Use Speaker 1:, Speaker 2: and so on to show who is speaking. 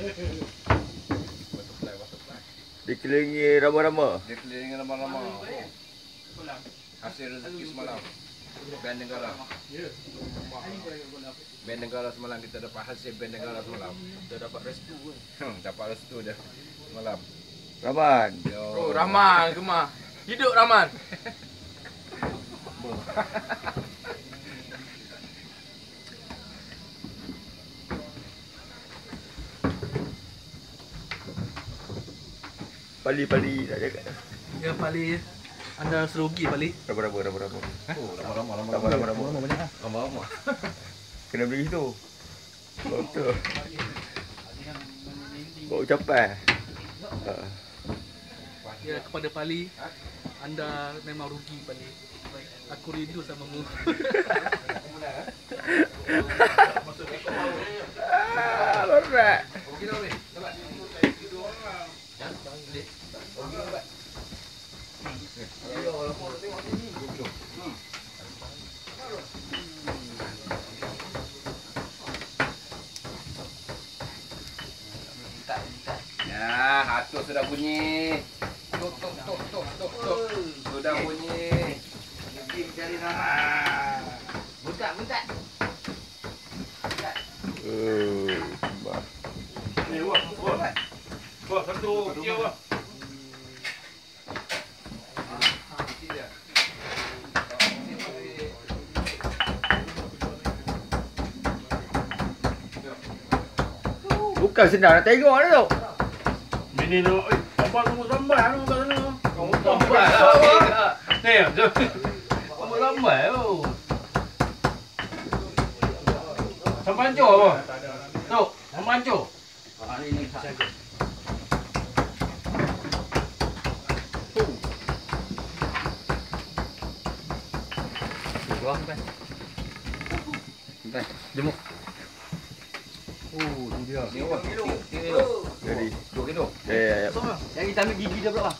Speaker 1: Butterfly, butterfly.
Speaker 2: Dikelilingi rama-rama.
Speaker 1: Dia keliling lama-lama. Oh. Hasil rezeki semalam. Band negara. Band negara semalam kita dapat hasil band negara semalam.
Speaker 3: Kita dapat restu kan.
Speaker 1: Hmm, dapat restu dia semalam.
Speaker 2: Rahman.
Speaker 1: Yo.
Speaker 3: Oh, Rahman kemah. Hidup Rahman.
Speaker 2: Pali-pali nak jaga.
Speaker 4: Ya Pali Anda serugi Pali
Speaker 2: Rama-rama, rama-rama.
Speaker 1: Oh, lama-lama lama.
Speaker 2: Rama-rama, rama.
Speaker 4: banyak lah
Speaker 1: Lama-lama.
Speaker 2: Kena beli tu. Bawa tu. Bawa capai. Ha.
Speaker 4: Ya kepada Pali Anda memang rugi Pali Aku rindu sama mu
Speaker 2: Ah, alright.
Speaker 1: Ya, hatus sudah bunyi. Tuk tuk tuk tuk tuk tuk. Sudah bunyi. Bikin cari nama. Buka, buka.
Speaker 2: Oh, sembah.
Speaker 5: Wah, satu dia wah.
Speaker 2: Bukan senang nak tengok ni tu.
Speaker 5: Bini tu, eh, abang kamu lambat tu kat sana.
Speaker 1: Kamu lambat lah.
Speaker 5: Ni, tu. Kamu lambat tu. Sampai hancur apa? Tu, sampai hancur.
Speaker 4: Keluar sampai
Speaker 1: Sampai.
Speaker 4: Jemuk Oh tu dia
Speaker 1: Ni ni tu.
Speaker 2: Jadi.
Speaker 1: Duk ke tu?
Speaker 2: Ya, ya, ya.
Speaker 4: Yang kita ambil gigi dia pula